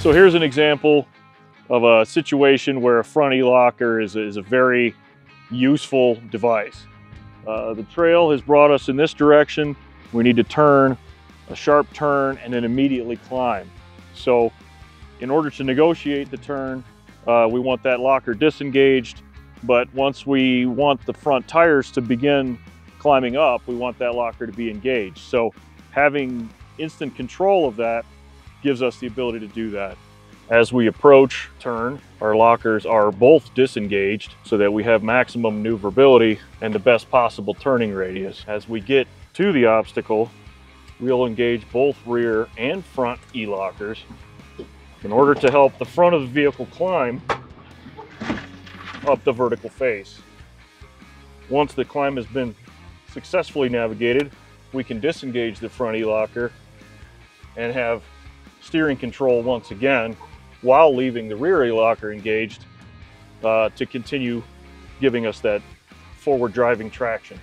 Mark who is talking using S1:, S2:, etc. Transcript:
S1: So here's an example of a situation where a front e-locker is, is a very useful device. Uh, the trail has brought us in this direction. We need to turn, a sharp turn, and then immediately climb. So in order to negotiate the turn, uh, we want that locker disengaged. But once we want the front tires to begin climbing up, we want that locker to be engaged. So having instant control of that gives us the ability to do that. As we approach turn, our lockers are both disengaged so that we have maximum maneuverability and the best possible turning radius. As we get to the obstacle, we'll engage both rear and front e-lockers in order to help the front of the vehicle climb up the vertical face. Once the climb has been successfully navigated, we can disengage the front e-locker and have steering control once again while leaving the rear e-locker engaged uh, to continue giving us that forward driving traction.